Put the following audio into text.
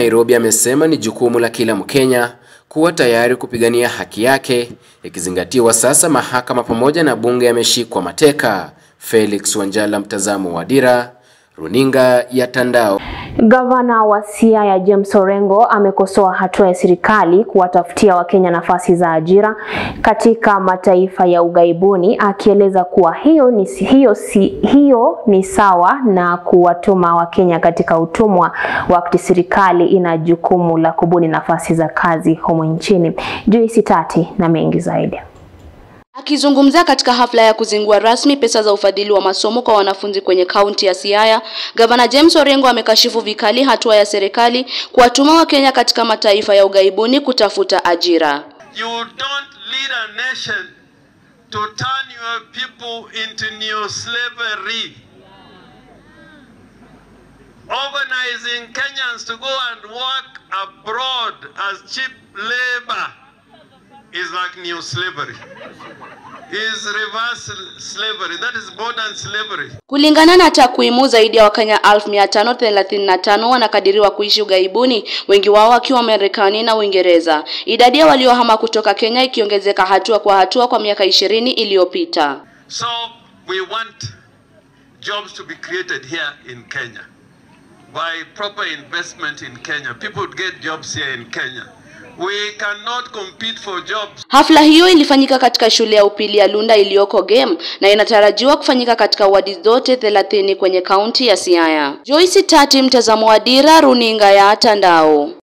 Nairobi amesema ni jukumu la kila Mkenya kuwa tayari kupigania haki yake, ikizingatiwa sasa mahakama pamoja na bunge yameshikwa mateka. Felix Wanjala, mtazamo wa Dira, runinga ya Tandao. Gavana wa Siaya James Orengo amekosoa hatua ya serikali kuwatafutia Wakenya nafasi za ajira katika mataifa ya ughaibuni, akieleza kuwa hiyo ni, hiyo, si, hiyo ni sawa na kuwatuma Wakenya katika utumwa, wakati serikali ina jukumu la kubuni nafasi za kazi humu nchini. Joyce Tati na mengi zaidi. Akizungumzia katika hafla ya kuzingua rasmi pesa za ufadhili wa masomo kwa wanafunzi kwenye kaunti ya Siaya, Gavana James Orengo amekashifu vikali hatua ya serikali kuwatuma Wakenya katika mataifa ya ughaibuni kutafuta ajira. You don't lead a nation to turn your people into new slavery. Organizing Kenyans to go and work abroad as cheap labor is like neo slavery. Is reverse slavery. That is modern slavery. Kulingana na takwimu, zaidi ya Wakenya 1535 wanakadiriwa kuishi ughaibuni, wengi wao wakiwa Marekani na Uingereza, idadi ya waliohama kutoka Kenya ikiongezeka hatua kwa hatua kwa miaka ishirini iliyopita. So we want jobs to be created here in Kenya by proper investment in Kenya. People would get jobs here in Kenya. We cannot compete for jobs. Hafla hiyo ilifanyika katika shule ya upili ya Lunda iliyoko Game na inatarajiwa kufanyika katika wadi zote 30 kwenye kaunti ya Siaya. Joyce Tati, mtazamo wa Dira, runinga ya Tandao.